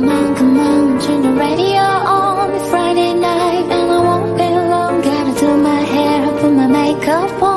Come on, come on, turn the radio on. Friday night and I won't be long. Gotta do my hair, put my makeup on.